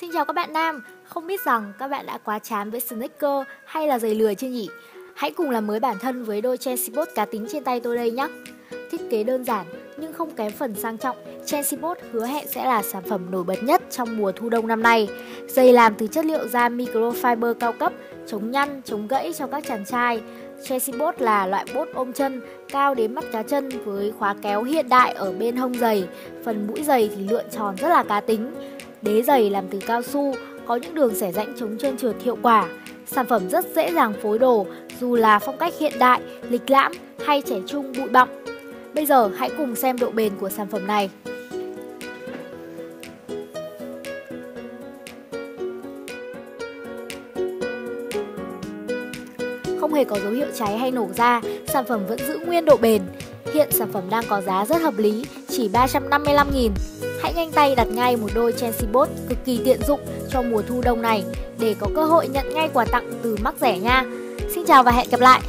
Xin chào các bạn nam, không biết rằng các bạn đã quá chán với sneaker hay là giày lười chưa nhỉ? Hãy cùng làm mới bản thân với đôi Chelsea Boat cá tính trên tay tôi đây nhé. Thiết kế đơn giản nhưng không kém phần sang trọng, Chelsea Boat hứa hẹn sẽ là sản phẩm nổi bật nhất trong mùa thu đông năm nay. Giày làm từ chất liệu da microfiber cao cấp, chống nhăn, chống gãy cho các chàng trai. Chelsea boot là loại bốt ôm chân, cao đến mắt cá chân với khóa kéo hiện đại ở bên hông giày. Phần mũi giày thì lượn tròn rất là cá tính Đế giày làm từ cao su, có những đường xẻ rãnh chống trơn trượt hiệu quả. Sản phẩm rất dễ dàng phối đồ, dù là phong cách hiện đại, lịch lãm hay trẻ trung bụi bặm. Bây giờ hãy cùng xem độ bền của sản phẩm này. Không hề có dấu hiệu cháy hay nổ ra, sản phẩm vẫn giữ nguyên độ bền. Hiện sản phẩm đang có giá rất hợp lý, chỉ 355.000 Hãy nhanh tay đặt ngay một đôi Chelsea Boat cực kỳ tiện dụng cho mùa thu đông này để có cơ hội nhận ngay quà tặng từ mắc rẻ nha. Xin chào và hẹn gặp lại!